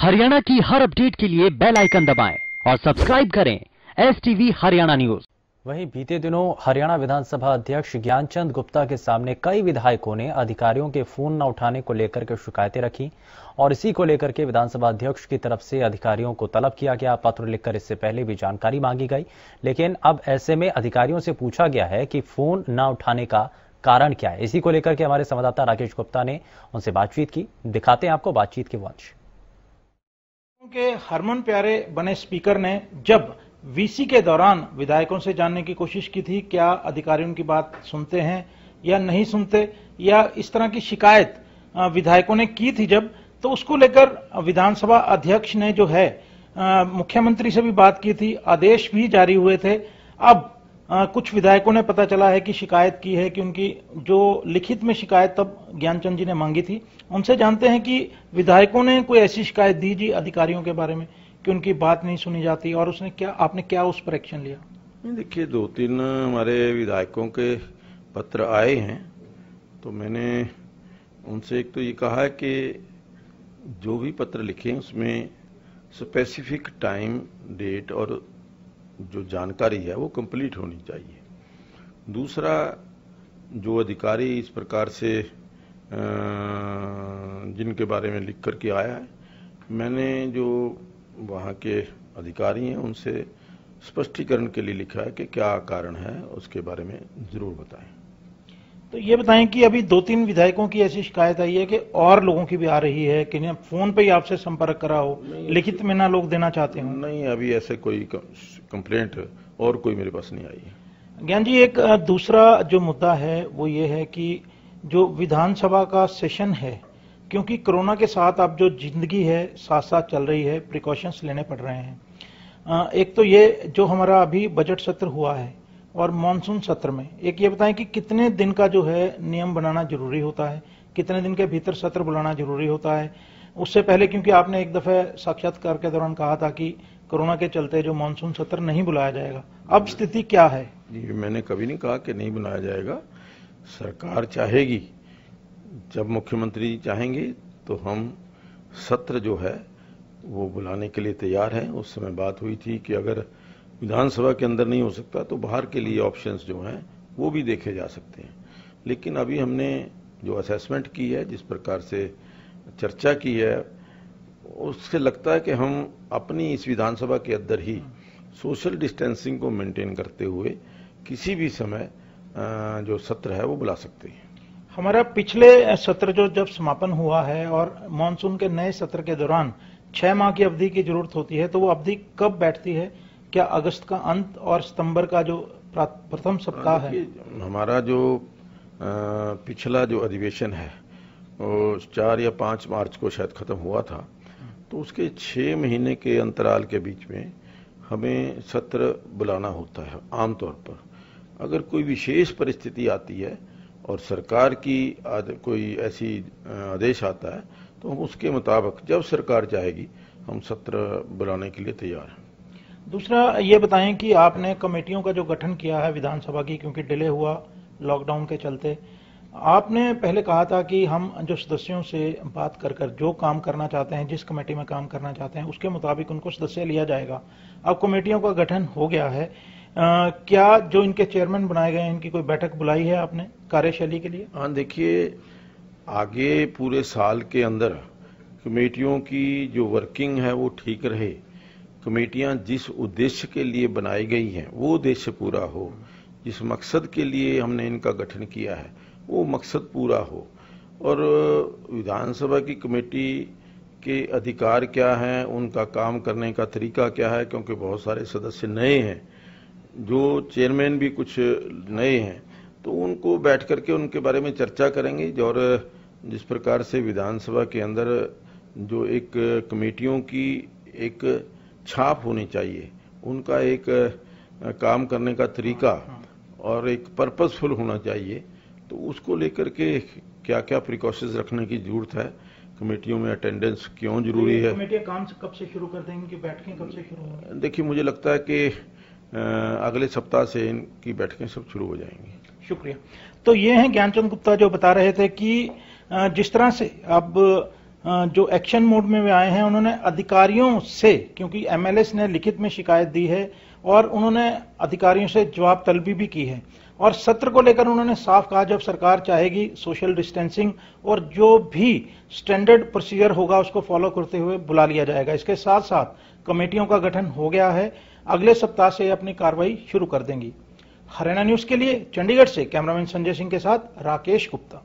हरियाणा की हर अपडेट के लिए बेल आइकन दबाएँ और सब्सक्राइब करें एस टीवी हरियाणा न्यूज़ वहीं बीते दिनों हरियाणा विधानसभा अध्यक्ष ज्ञानचंद गुप्ता के सामने कई विधायकों ने अधिकारियों के फ़ोन न उठाने को लेकर के शिकायतें रखी और इसी को लेकर के विधानसभा अध्यक्ष की तरफ़ से अधिकारियों को तलब किया गया। पत्र लिखकर इससे पहले भी जानकारी मांगी गई, लेकिन अब ऐसे में अधिकारियों से पूछा गया है कि फ़ोन न उठाने का कारण क्या है। इसी को लेकर के हमारे संवाददाता राकेश गुप्ता ने उनसे बातचीत की। दिखाते हैं आपको बातचीत के वंश के हरमन प्यारे बने स्पीकर ने जब वीसी के दौरान विधायकों से जानने की कोशिश की थी, क्या अधिकारी उनकी बात सुनते हैं या नहीं सुनते, या इस तरह की शिकायत विधायकों ने की थी जब तो उसको लेकर विधानसभा अध्यक्ष ने जो है मुख्यमंत्री से भी बात की थी, आदेश भी जारी हुए थे। अब अ, कुछ विधायकों ने पता चला है कि शिकायत की है कि उनकी जो लिखित में शिकायत तब ज्ञानचंद जी ने मांगी थी उनसे जानते हैं कि विधायकों ने कोई ऐसी शिकायत दी जी अधिकारियों के बारे में कि उनकी बात नहीं सुनी जाती और उसने क्या आपने क्या उस पर एक्शन लिया? देखिए दो तीन हमारे विधायकों के पत्र आए हैं तो मैंने उनसे एक तो ये कहा है कि जो भी पत्र लिखे उसमें स्पेसिफिक टाइम डेट और जो जानकारी है वो कंप्लीट होनी चाहिए। दूसरा, जो अधिकारी इस प्रकार से जिनके बारे में लिख करके आया है, मैंने जो वहाँ के अधिकारी हैं, उनसे स्पष्टीकरण के लिए लिखा है कि क्या कारण है, उसके बारे में ज़रूर बताएँ। तो ये बताएँ कि अभी दो तीन विधायकों की ऐसी शिकायत आई है कि और लोगों की भी आ रही है कि फ़ोन पे ही आपसे संपर्क करा हो लिखित में ना लोग देना चाहते हो। नहीं अभी ऐसे कोई कंप्लेंट और कोई मेरे पास नहीं आई है। ज्ञान जी एक दूसरा जो मुद्दा है वो ये है कि जो विधानसभा का सेशन है क्योंकि कोरोना के साथ अब जो ज़िंदगी है साथ साथ चल रही है प्रिकॉशंस लेने पड़ रहे हैं। एक तो ये जो हमारा अभी बजट सत्र हुआ है और मानसून सत्र में। एक ये बताएँ कि कितने दिन का जो है नियम बनाना ज़रूरी होता है? कितने दिन के भीतर सत्र बुलाना ज़रूरी होता है? उससे पहले क्योंकि आपने एक दफे साक्षात्कार के दौरान कहा था कि कोरोना के चलते जो मानसून सत्र नहीं बुलाया जाएगा। अब स्थिति क्या है? ये मैंने कभी नहीं कहा कि नहीं बुलाया जाएगा। सरकार चाहेगी, जब मुख्यमंत्री जी चाहेंगे तो हम सत्र जो है, वो बुलाने के लिए तैयार हैं। उस समय बात हुई थी कि अगर विधानसभा के अंदर नहीं हो सकता तो बाहर के लिए ऑप्शंस जो हैं, वो भी देखे जा सकते हैं। लेकिन अभी हमने जो असेसमेंट की है, जिस प्रकार से चर्चा की है, उससे लगता है कि हम अपनी इस विधानसभा के अंदर ही सोशल डिस्टेंसिंग को मेंटेन करते हुए किसी भी समय जो सत्र है, वो बुला सकते हैं। हमारा पिछले सत्र जो जब समापन हुआ है और मानसून के नए सत्र के दौरान छह माह की अवधि की ज़रूरत होती है तो वो अवधि कब बैठती है? क्या अगस्त का अंत और सितंबर का जो प्रथम सप्ताह है? हमारा जो पिछला जो अधिवेशन है, वो चार या पाँच मार्च को शायद खत्म हुआ था तो उसके छह महीने के अंतराल के बीच में हमें सत्र बुलाना होता है, आमतौर पर। अगर कोई विशेष परिस्थिति आती है और सरकार की कोई ऐसी आदेश आता है तो हम उसके मुताबिक, जब सरकार चाहेगी हम सत्र बुलाने के लिए तैयार हैं। दूसरा ये बताएँ कि आपने कमेटियों का जो गठन किया है विधानसभा की क्योंकि डिले हुआ लॉकडाउन के चलते आपने पहले कहा था कि हम जो सदस्यों से बात कर कर जो काम करना चाहते हैं जिस कमेटी में काम करना चाहते हैं उसके मुताबिक उनको सदस्य लिया जाएगा। अब कमेटियों का गठन हो गया है। अ, क्या जो इनके चेयरमैन बनाए गए हैं इनकी कोई बैठक बुलाई है आपने कार्यशैली के लिए? हाँ देखिए आगे पूरे साल के अंदर कमेटियों की जो वर्किंग है वो ठीक रहे। कमेटियाँ जिस उद्देश्य के लिए बनाई गई हैं, वो उद्देश्य पूरा हो। जिस मकसद के लिए हमने इनका गठन किया है, वो मकसद पूरा हो। और विधानसभा की कमेटी के अधिकार क्या हैं, उनका काम करने का तरीका क्या है, क्योंकि बहुत सारे सदस्य नए हैं, जो चेयरमैन भी कुछ नए हैं तो उनको बैठ करके उनके बारे में चर्चा करेंगे। और जिस प्रकार से विधानसभा के अंदर जो एक कमेटियों की एक छाप होनी चाहिए। उनका एक काम करने का तरीका और एक पर्पसफुल होना चाहिए। तो उसको लेकर के क्या क्या प्रिकॉशंस रखने की ज़रूरत है? कमेटियों में अटेंडेंस क्यों ज़रूरी है? कमेटियाँ काम से कब से शुरू कर देंगे? इनकी बैठकें कब से शुरू होंगी? देखिए मुझे लगता है कि अगले सप्ताह से इनकी बैठकें सब शुरू हो जाएँगी। शुक्रिया। तो ये हैं ज्ञानचंद गुप्ता जो बता रहे थे कि जिस तरह से अब जो एक्शन मोड में वे आए हैं, उन्होंने अधिकारियों से, क्योंकि एमएलएस ने लिखित में शिकायत दी है, और उन्होंने अधिकारियों से जवाब तलबी भी की है। और सत्र को लेकर उन्होंने साफ़ कहा, जब सरकार चाहेगी सोशल डिस्टेंसिंग और जो भी स्टैंडर्ड प्रोसीजर होगा, उसको फॉलो करते हुए बुला लिया जाएगा। इसके साथ साथ कमेटियों का गठन हो गया है। अगले सप्ताह से अपनी कार्रवाई शुरू कर देंगी। हरियाणा न्यूज़ के लिए चंडीगढ़ से कैमरामैन संजय सिंह के साथ राकेश गुप्ता।